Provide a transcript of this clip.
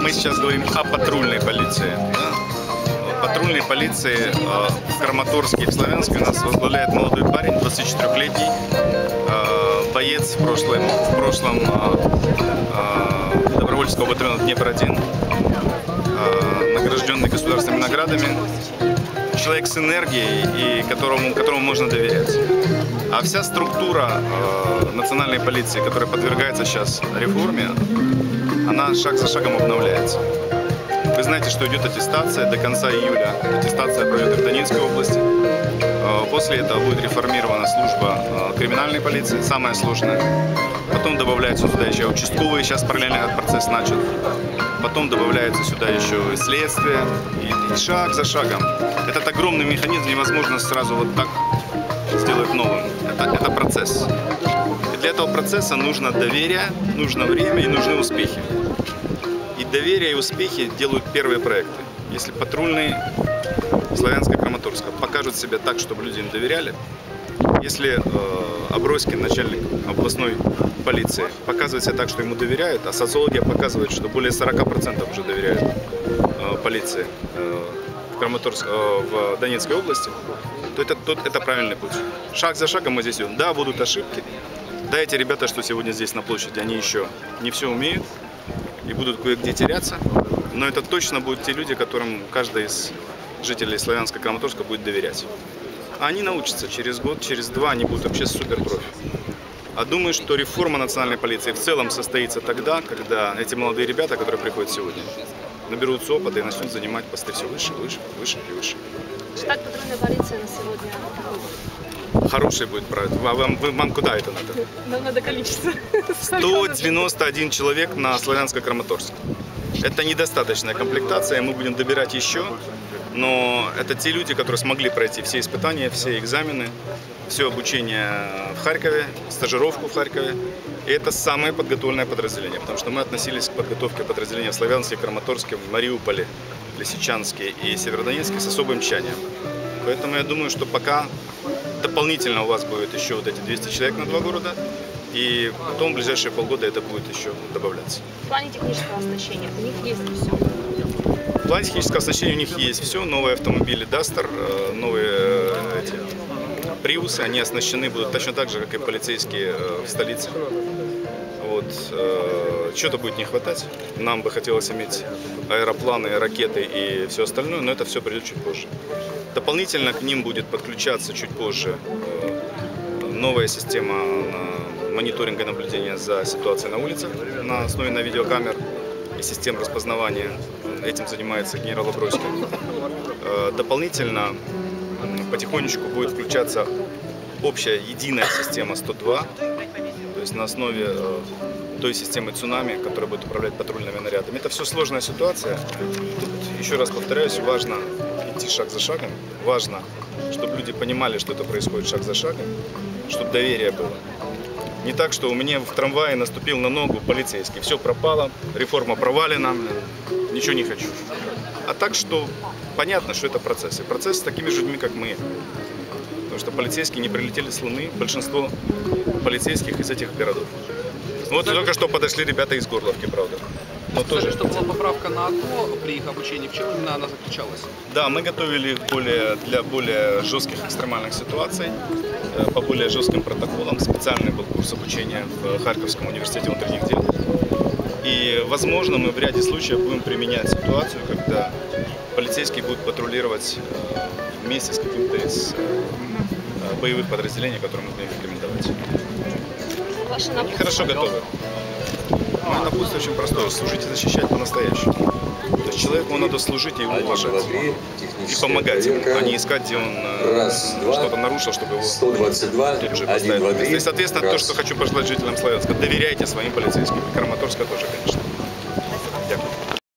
мы сейчас говорим о патрульной полиции. Патрульной полиции э, в Краматорске и в Славянске у нас возглавляет молодой парень, 24-летний, э, боец в прошлом, в прошлом э, добровольческого батальона Днепр-1, э, награжденный государственными наградами. Человек с энергией и которому, которому можно доверять. А вся структура э, национальной полиции, которая подвергается сейчас реформе, она шаг за шагом обновляется. Вы знаете, что идет аттестация до конца июля. Аттестация пройдет и в Донецкой области. После этого будет реформирована служба э, криминальной полиции, самая сложная. Потом добавляются сюда еще участковые, сейчас параллельно этот процесс начат. Потом добавляется сюда еще следствие. И шаг за шагом. Этот огромный механизм невозможно сразу вот так сделать новым. Это, это процесс. И для этого процесса нужно доверие, нужно время и нужны успехи. И доверие и успехи делают первые проекты. Если патрульные Славянска и Краматорска покажут себя так, чтобы люди им доверяли, если э, Обройский, начальник областной полиции, показывает себя так, что ему доверяют, а социология показывает, что более 40% уже доверяют э, полиции э, в, Краматорск, э, в Донецкой области, то это, то это правильный путь. Шаг за шагом мы здесь идем. Да, будут ошибки. Да, эти ребята, что сегодня здесь на площади, они еще не все умеют и будут кое-где теряться. Но это точно будут те люди, которым каждый из жителей Славянска Краматорска будет доверять. А они научатся через год, через два, они будут вообще супер профи. А думаю, что реформа национальной полиции в целом состоится тогда, когда эти молодые ребята, которые приходят сегодня, наберутся опыта и начнут занимать посты все выше, выше, выше и выше. Штат патрульной полиции на сегодня? Хороший будет. А вам, вам куда это надо? Нам надо количество. 191 человек на Славянско-Краматорск. Это недостаточная комплектация, мы будем добирать еще. Но это те люди, которые смогли пройти все испытания, все экзамены, все обучение в Харькове, стажировку в Харькове. И это самое подготовленное подразделение, потому что мы относились к подготовке подразделения в Славянске, Краматорске, Мариуполе, Лисичанске и Северодонецке с особым тщанием. Поэтому я думаю, что пока дополнительно у вас будет еще вот эти 200 человек на два города, и потом в ближайшие полгода это будет еще добавляться. В плане технического оснащения у них есть все. В плане технического оснащения у них есть все. Новые автомобили Duster, э, новые э, эти, Приусы, они оснащены будут точно так же, как и полицейские э, в столице. Вот. Чего-то будет не хватать. Нам бы хотелось иметь аэропланы, ракеты и все остальное, но это все придет чуть позже. Дополнительно к ним будет подключаться чуть позже новая система мониторинга и наблюдения за ситуацией на улицах на основе на видеокамер и систем распознавания. Этим занимается генерал Обройский. Э, Дополнительно потихонечку будет включаться общая единая система 102, то есть на основе э, той системы цунами, которая будет управлять патрульными нарядами. Это все сложная ситуация. Тут, еще раз повторяюсь, важно идти шаг за шагом. Важно, чтобы люди понимали, что это происходит шаг за шагом, чтобы доверие было. Не так, что у меня в трамвае наступил на ногу полицейский. Все пропало, реформа провалена, ничего не хочу. А так, что понятно, что это процесс. И процесс с такими же людьми, как мы. Потому что полицейские не прилетели с Луны, большинство полицейских из этих городов. Вот только что подошли ребята из Горловки, правда. Но тоже. Скажи, что была поправка на АТО при их обучении. В чем именно она заключалась? Да, мы готовили их более, для более жестких экстремальных ситуаций, э, по более жестким протоколам. Специальный был курс обучения в Харьковском университете внутренних дел. И, возможно, мы в ряде случаев будем применять ситуацию, когда полицейские будут патрулировать э, вместе с каким-то из э, боевых подразделений, которые мы будем рекомендовать. Они хорошо готовы. Мое напутствие очень простое. Служить и защищать по-настоящему. То есть человеку надо служить и его уважать. И помогать ему, а не искать, где он э, что-то нарушил, чтобы его 122, тут же 1, поставить. 2, на место. 3. И, соответственно, то, что хочу пожелать жителям Славянска, доверяйте своим полицейским. Краматорска тоже, конечно.